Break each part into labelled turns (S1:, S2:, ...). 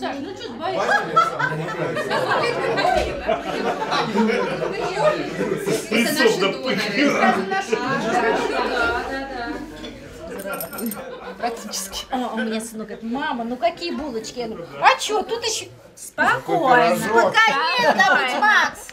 S1: Так, ну что, боишься? Это наши доноры. Это наши Да, да, да.
S2: Практически. А, у меня сынок говорит, мама, ну какие булочки? Я говорю, а что, тут еще... Спокойно, спокойно, будь, Макс.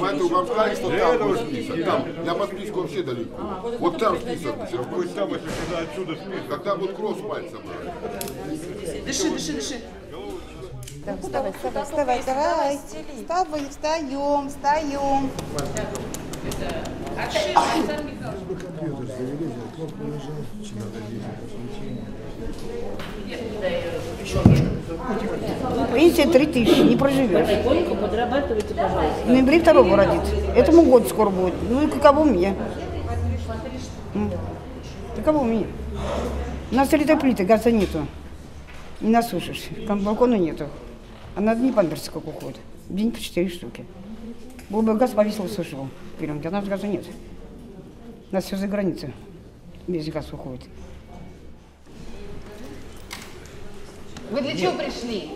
S3: Поэтому вам сказали, что там список. Там. Я по списку вообще далеко. Вот там список. Будет там, если сюда отсюда список. Тогда будет кросс пальцем.
S4: Дыши, дыши, дыши.
S5: Вставай, вставай, вставай, давай. Вставай, встаем, встаем. Пенсия 3 тысячи, не проживешь.
S2: Потихоньку подрабатывайте, пожалуйста.
S5: Ноябре второго родит. Этому год скоро будет. Ну и каково мне? Каково мне? У нас электроплиты, газа нету. Не насушишь. Там балкона нету. А на дни памперсы сколько уходит. День по 4 штуки. Был бы газ, повесил, сушил. Берем. А у нас газа нет. У нас все за границей. Весь газ уходит.
S1: Вы для чего пришли?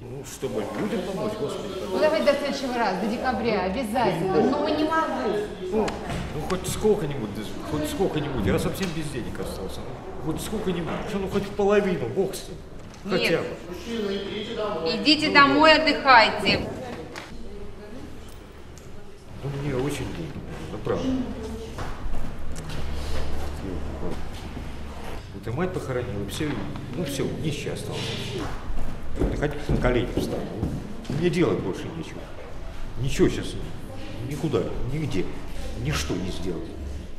S6: Ну, чтобы людям помочь, Господи.
S1: Ну давайте до следующего раза, до декабря, обязательно. Ну не могу.
S6: Ну, хоть сколько-нибудь, хоть сколько-нибудь. Я совсем без денег остался. Ну, Хоть сколько-нибудь. Что, ну, хоть в половину, бог с ним. Хотя
S1: Нет.
S6: бы.
S1: Идите домой, отдыхайте.
S6: Ну, мне очень деньги, ну, правда. Вот и мать похоронила, и все, ну все, нищий остался. И хоть на колени встал. Мне делать больше нечего. Ничего сейчас, никуда, нигде, ничто не сделать.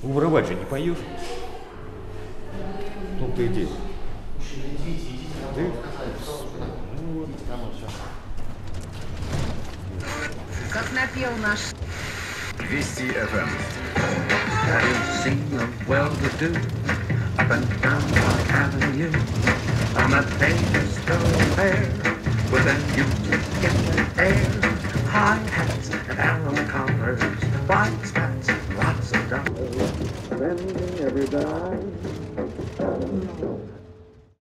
S6: Воровать же не поешь. В том-то и дело. Да, ну, вот.
S1: Как напел наш
S7: VCFM. Have you seen the well-to-do up and down Park Avenue? I'm a famous thoroughfare with a music in the air. High hats and arrow collars, white spats, lots of dollars. Spending every dime.